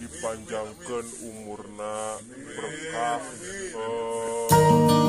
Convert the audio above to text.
dipanjangkan umurna berkah eh,